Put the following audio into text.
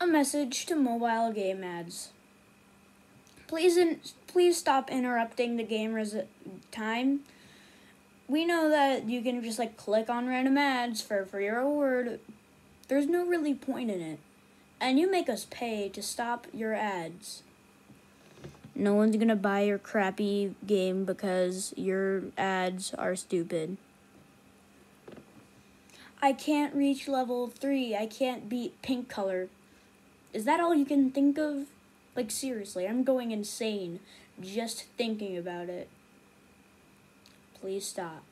A message to mobile game ads. Please, in, please stop interrupting the gamer's uh, time. We know that you can just like click on random ads for your reward. There's no really point in it, and you make us pay to stop your ads. No one's gonna buy your crappy game because your ads are stupid. I can't reach level 3. I can't beat pink color. Is that all you can think of? Like, seriously, I'm going insane just thinking about it. Please stop.